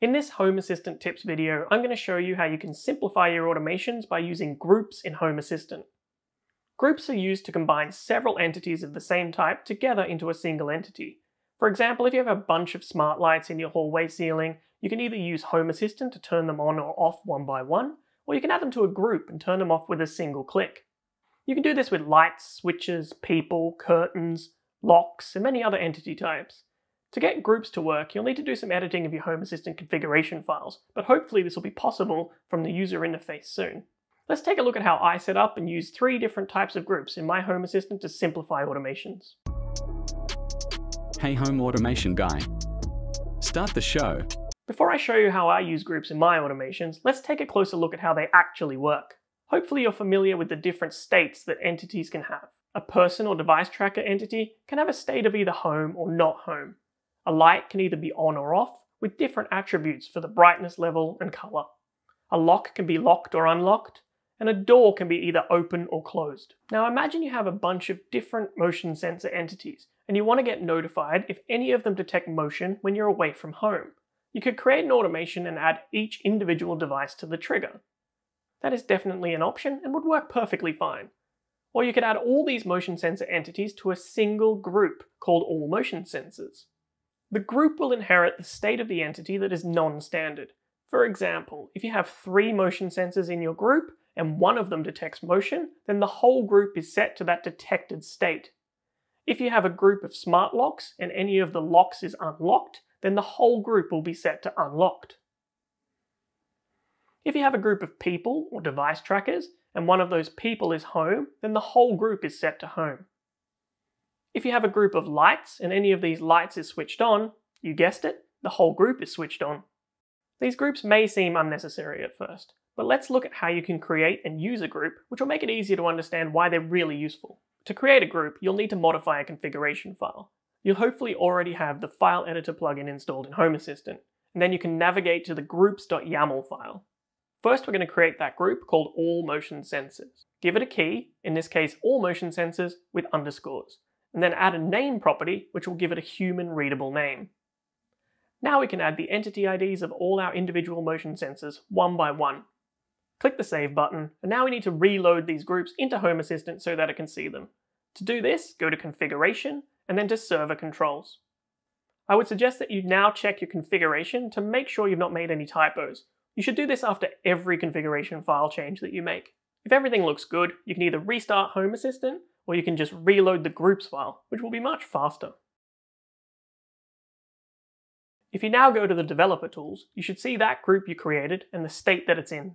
In this Home Assistant tips video, I'm going to show you how you can simplify your automations by using groups in Home Assistant. Groups are used to combine several entities of the same type together into a single entity. For example, if you have a bunch of smart lights in your hallway ceiling, you can either use Home Assistant to turn them on or off one by one, or you can add them to a group and turn them off with a single click. You can do this with lights, switches, people, curtains, locks, and many other entity types. To get groups to work, you'll need to do some editing of your Home Assistant configuration files, but hopefully this will be possible from the user interface soon. Let's take a look at how I set up and use three different types of groups in my Home Assistant to simplify automations. Hey Home Automation Guy. Start the show. Before I show you how I use groups in my automations, let's take a closer look at how they actually work. Hopefully you're familiar with the different states that entities can have. A person or device tracker entity can have a state of either home or not home. A light can either be on or off, with different attributes for the brightness level and color. A lock can be locked or unlocked, and a door can be either open or closed. Now imagine you have a bunch of different motion sensor entities, and you want to get notified if any of them detect motion when you're away from home. You could create an automation and add each individual device to the trigger. That is definitely an option and would work perfectly fine. Or you could add all these motion sensor entities to a single group called All Motion Sensors. The group will inherit the state of the entity that is non-standard. For example, if you have three motion sensors in your group and one of them detects motion, then the whole group is set to that detected state. If you have a group of smart locks and any of the locks is unlocked, then the whole group will be set to unlocked. If you have a group of people or device trackers and one of those people is home, then the whole group is set to home. If you have a group of lights and any of these lights is switched on, you guessed it, the whole group is switched on. These groups may seem unnecessary at first, but let's look at how you can create and use a group, which will make it easier to understand why they're really useful. To create a group, you'll need to modify a configuration file. You'll hopefully already have the file editor plugin installed in Home Assistant, and then you can navigate to the groups.yaml file. First, we're going to create that group called All Motion Sensors. Give it a key, in this case All Motion Sensors with underscores, and then add a name property which will give it a human readable name. Now we can add the entity IDs of all our individual motion sensors one by one. Click the Save button, and now we need to reload these groups into Home Assistant so that it can see them. To do this, go to Configuration, and then to Server Controls. I would suggest that you now check your configuration to make sure you've not made any typos, you should do this after every configuration file change that you make. If everything looks good, you can either restart Home Assistant, or you can just reload the groups file, which will be much faster. If you now go to the developer tools, you should see that group you created and the state that it's in.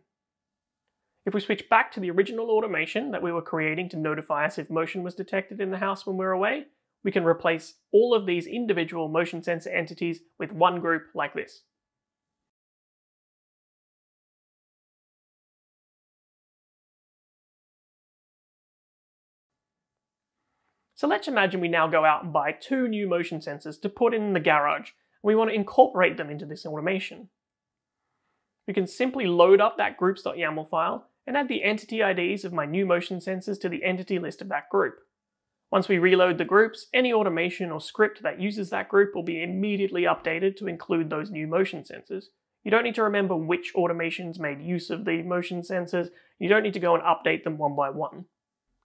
If we switch back to the original automation that we were creating to notify us if motion was detected in the house when we're away, we can replace all of these individual motion sensor entities with one group like this. So let's imagine we now go out and buy two new motion sensors to put in the garage, and we want to incorporate them into this automation. We can simply load up that groups.yaml file and add the entity IDs of my new motion sensors to the entity list of that group. Once we reload the groups, any automation or script that uses that group will be immediately updated to include those new motion sensors. You don't need to remember which automations made use of the motion sensors, you don't need to go and update them one by one.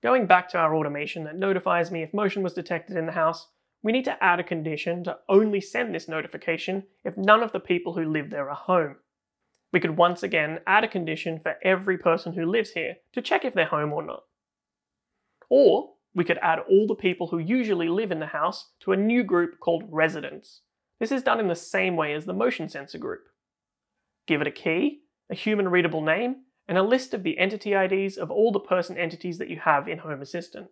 Going back to our automation that notifies me if motion was detected in the house, we need to add a condition to only send this notification if none of the people who live there are home. We could once again add a condition for every person who lives here to check if they're home or not. Or we could add all the people who usually live in the house to a new group called residents. This is done in the same way as the motion sensor group. Give it a key, a human readable name, and a list of the entity IDs of all the person entities that you have in Home Assistant.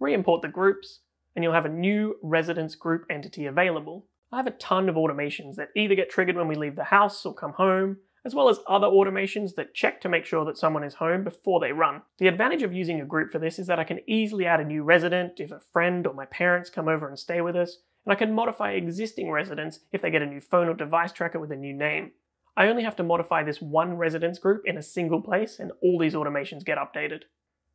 Re-import the groups, and you'll have a new residents group entity available. I have a ton of automations that either get triggered when we leave the house or come home, as well as other automations that check to make sure that someone is home before they run. The advantage of using a group for this is that I can easily add a new resident if a friend or my parents come over and stay with us, and I can modify existing residents if they get a new phone or device tracker with a new name. I only have to modify this one residents group in a single place and all these automations get updated.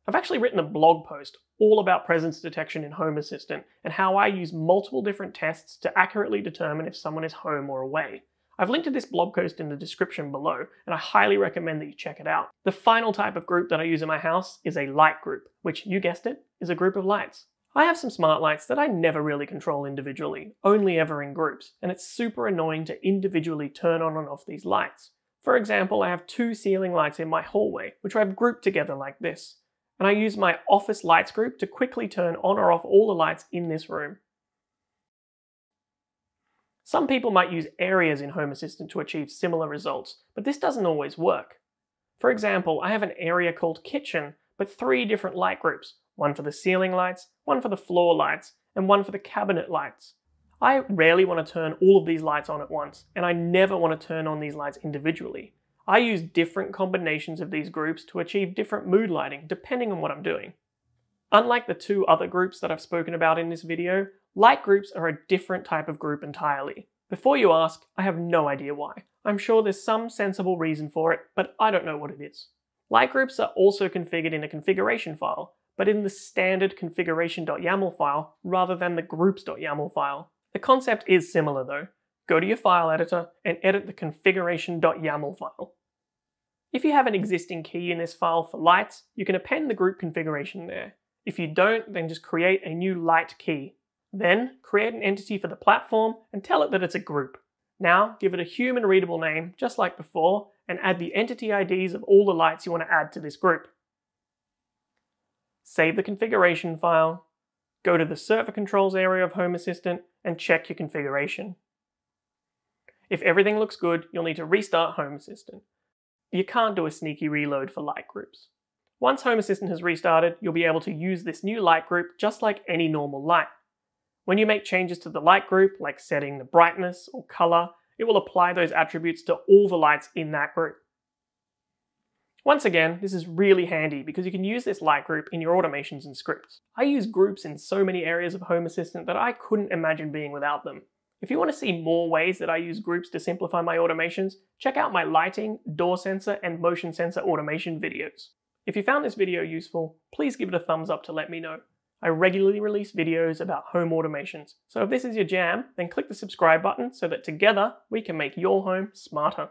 I've actually written a blog post all about presence detection in Home Assistant and how I use multiple different tests to accurately determine if someone is home or away. I've linked to this blog post in the description below, and I highly recommend that you check it out. The final type of group that I use in my house is a light group, which, you guessed it, is a group of lights. I have some smart lights that I never really control individually, only ever in groups, and it's super annoying to individually turn on and off these lights. For example, I have two ceiling lights in my hallway, which I've grouped together like this, and I use my office lights group to quickly turn on or off all the lights in this room. Some people might use areas in Home Assistant to achieve similar results, but this doesn't always work. For example, I have an area called Kitchen, but three different light groups, one for the ceiling lights, one for the floor lights, and one for the cabinet lights. I rarely want to turn all of these lights on at once, and I never want to turn on these lights individually. I use different combinations of these groups to achieve different mood lighting depending on what I'm doing. Unlike the two other groups that I've spoken about in this video, light groups are a different type of group entirely. Before you ask, I have no idea why. I'm sure there's some sensible reason for it, but I don't know what it is. Light groups are also configured in a configuration file, but in the standard configuration.yaml file rather than the groups.yaml file. The concept is similar though. Go to your file editor and edit the configuration.yaml file. If you have an existing key in this file for lights, you can append the group configuration there. If you don't, then just create a new light key. Then, create an entity for the platform and tell it that it's a group. Now, give it a human readable name, just like before, and add the entity IDs of all the lights you want to add to this group. Save the configuration file, go to the server controls area of Home Assistant, and check your configuration. If everything looks good, you'll need to restart Home Assistant. You can't do a sneaky reload for light groups. Once Home Assistant has restarted, you'll be able to use this new light group just like any normal light. When you make changes to the light group, like setting the brightness or color, it will apply those attributes to all the lights in that group. Once again, this is really handy because you can use this light group in your automations and scripts. I use groups in so many areas of Home Assistant that I couldn't imagine being without them. If you want to see more ways that I use groups to simplify my automations, check out my lighting, door sensor, and motion sensor automation videos. If you found this video useful, please give it a thumbs up to let me know. I regularly release videos about home automations, so if this is your jam, then click the subscribe button so that together we can make your home smarter.